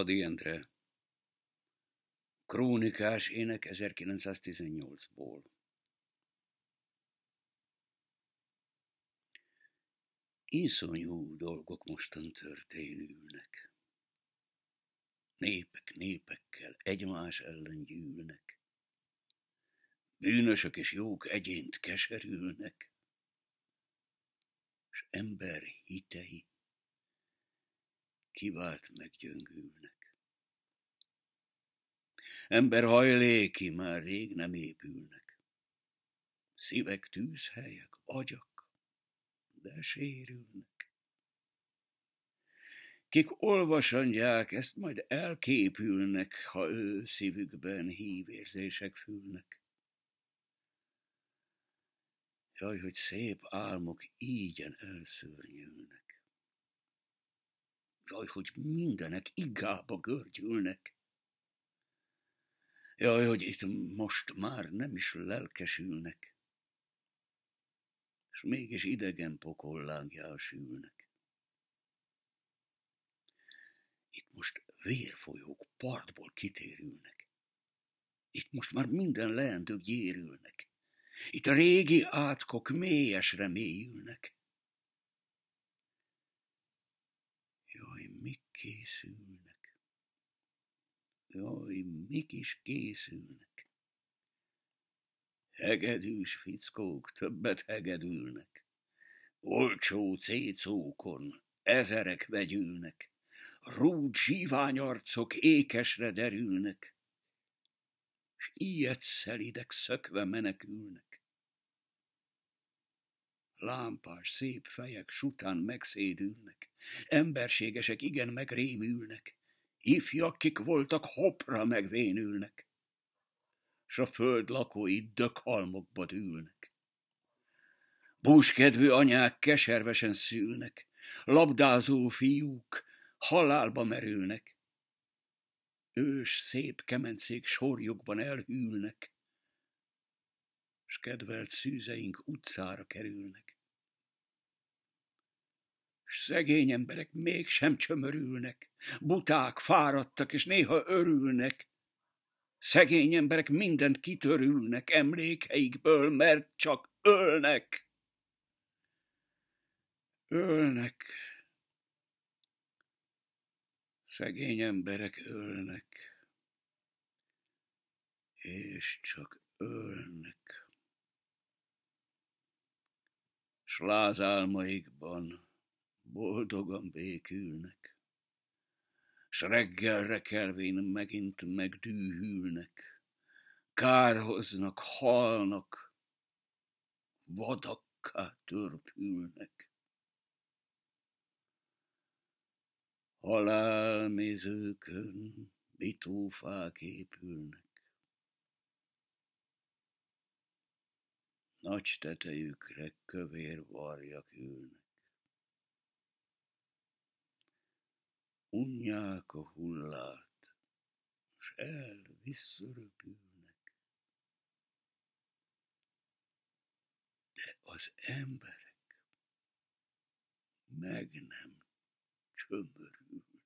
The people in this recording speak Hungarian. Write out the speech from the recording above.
Adi Endre. Krónikás ének 1918-ból. Iszonyú dolgok mostan történülnek. Népek népekkel egymás ellen gyűlnek. Bűnösök és jók egyént keserülnek, és ember hitei kivált meggyöngülnek. Ember hajléki már rég nem épülnek. Szívek tűzhelyek, agyak, de sérülnek. Kik olvasandják, ezt majd elképülnek, ha ő szívükben hívérzések fülnek. Jaj, hogy szép álmok ígyen elszörnyülnek. Jaj, hogy mindenek igába görgyülnek. Jaj, hogy itt most már nem is lelkesülnek, és mégis idegen pokollágjál sülnek. Itt most vérfolyók partból kitérülnek. Itt most már minden leendők gyérülnek. Itt a régi átkok mélyesre mélyülnek. Mik készülnek. Jaj, mik is készülnek. Hegedűs fickók többet hegedülnek. Olcsó cécókon ezerek vegyülnek. Rúd zsíványarcok ékesre derülnek, s ilyet szelidek szökve menekülnek lámpás, szép fejek sután megszédülnek, emberségesek igen megrémülnek, ifjak, kik voltak, hopra megvénülnek, s a föld lakói dökhalmokba dűlnek. Búskedvű anyák keservesen szülnek, labdázó fiúk halálba merülnek, ős szép kemencék sorjukban elhűlnek, s kedvelt szűzeink utcára kerülnek. S szegény emberek mégsem csömörülnek, buták, fáradtak, és néha örülnek. Szegény emberek mindent kitörülnek emlékeikből, mert csak ölnek. Ölnek. Szegény emberek ölnek, és csak ölnek s lázálmaikban boldogan békülnek, s reggelre kelvén megint megdűhülnek, kárhoznak, halnak, vadakká törpülnek. Halálmézőkön bitófák épülnek, nagy tetejükre kövér varjak ülnek. Unják a hullát, s el visszaröpülnek. De az emberek meg nem csömörülnek.